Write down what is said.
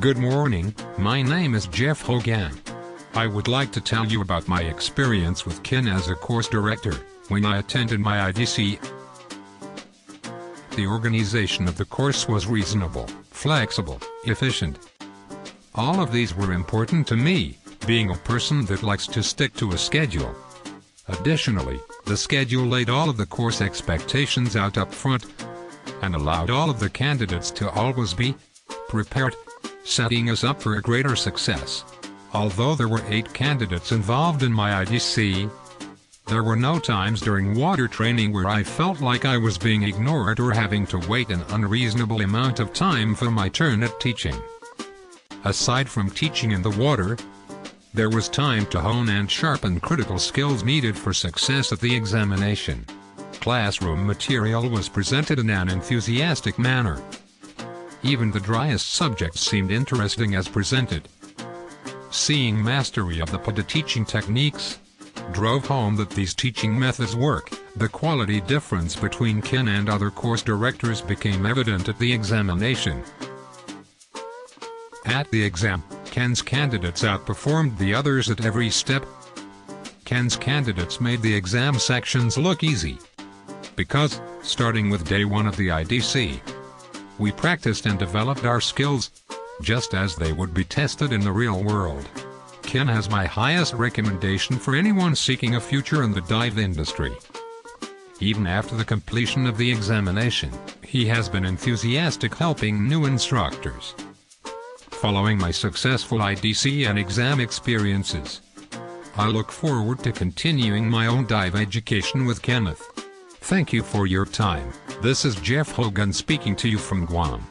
Good morning, my name is Jeff Hogan. I would like to tell you about my experience with Ken as a course director, when I attended my IDC. The organization of the course was reasonable, flexible, efficient. All of these were important to me, being a person that likes to stick to a schedule. Additionally, the schedule laid all of the course expectations out up front and allowed all of the candidates to always be prepared, setting us up for a greater success. Although there were eight candidates involved in my IDC, there were no times during water training where I felt like I was being ignored or having to wait an unreasonable amount of time for my turn at teaching. Aside from teaching in the water, there was time to hone and sharpen critical skills needed for success at the examination. Classroom material was presented in an enthusiastic manner. Even the driest subjects seemed interesting as presented. Seeing mastery of the PADI teaching techniques drove home that these teaching methods work. The quality difference between Ken and other course directors became evident at the examination. At the exam, Ken's candidates outperformed the others at every step. Ken's candidates made the exam sections look easy. Because, starting with day one of the IDC, we practiced and developed our skills, just as they would be tested in the real world. Ken has my highest recommendation for anyone seeking a future in the dive industry. Even after the completion of the examination, he has been enthusiastic helping new instructors. Following my successful IDC and exam experiences, I look forward to continuing my own dive education with Kenneth. Thank you for your time. This is Jeff Hogan speaking to you from Guam.